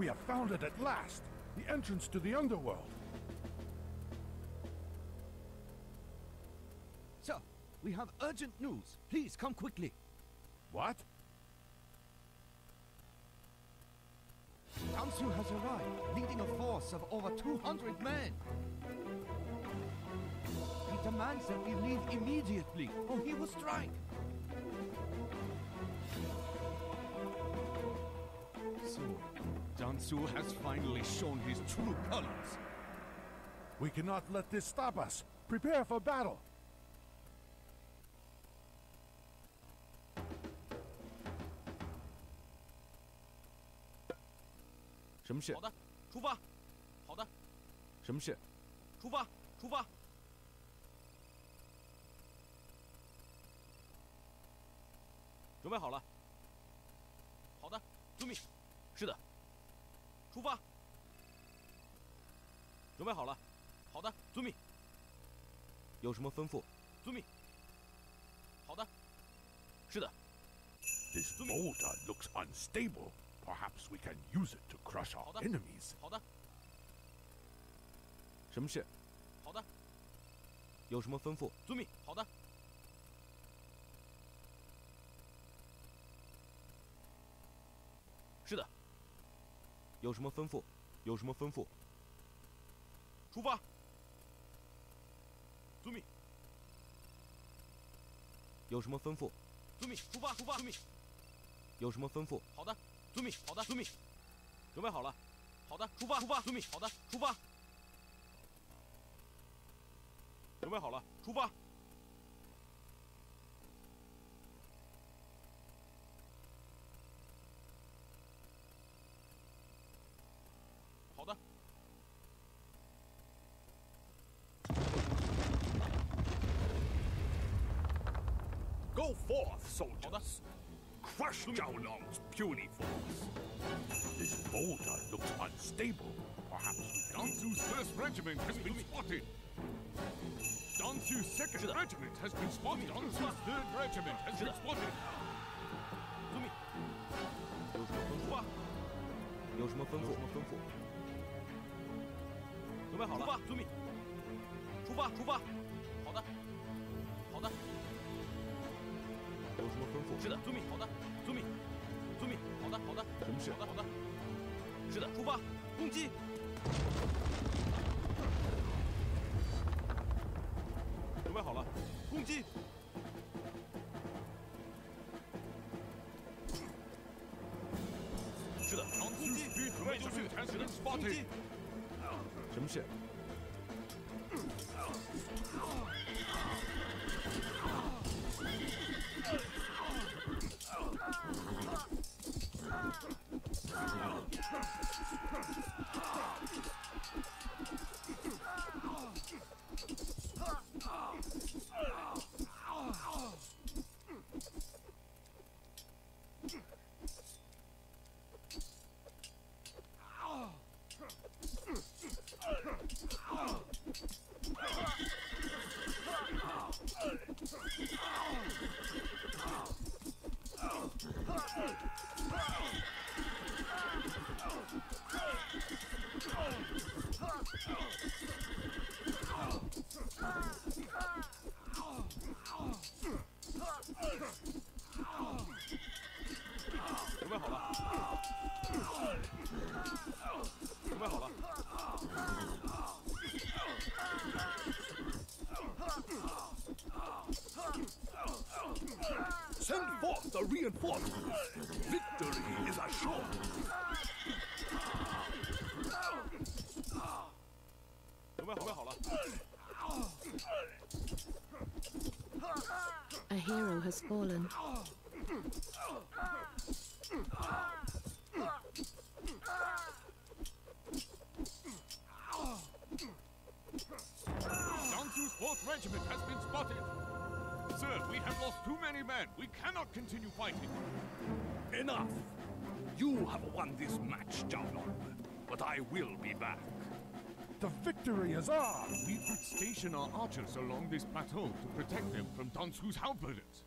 We have found it at last! The entrance to the underworld! Sir, we have urgent news. Please come quickly. What? Dansu has arrived, leading a force of over 200 men. He demands that we leave immediately, or he will strike. Zenitsu has finally shown his true colors. We cannot let this stop us. Prepare for battle. What? What? 出发。准备好了。好的，遵命。有什么吩咐？遵命。好的。是的。This boulder looks unstable. Perhaps we can use it to crush our 好的 enemies. 好的，什么事？好的，有什么吩咐？遵命。好的，有什么吩咐？有什么吩咐？出发。遵命。有什么吩咐？遵命。出发，出发。遵命。有什么吩咐？好的，遵命。好的，遵命。准备好了。好的，出发，出发。遵命。好的，出发。准备好了，出发。Go forth, soldiers! Crush Jiaolong's puny force! This boulder looks unstable. Perhaps. Dansu's first regiment has been spotted. Dansu's second regiment has been spotted. Dansu's third regiment has been spotted. 遵什么吩咐？是的，遵命。好的，遵命，遵命。好的，好的。什么事好的，好的。是的，出发，攻击。准备好了，攻击。是的，攻击。准备就绪的 been，攻击。什么事？forth the reinforcements! Victory is assured! 准备好，准备好了， A hero has fallen. Dansu's fourth regiment has been spotted. Sir, we have lost too many men. We cannot continue fighting. Enough! You have won this match, Jiaolong, but I will be back. The victory is ours! We could station our archers along this plateau to protect them from Dansu's halberdiers.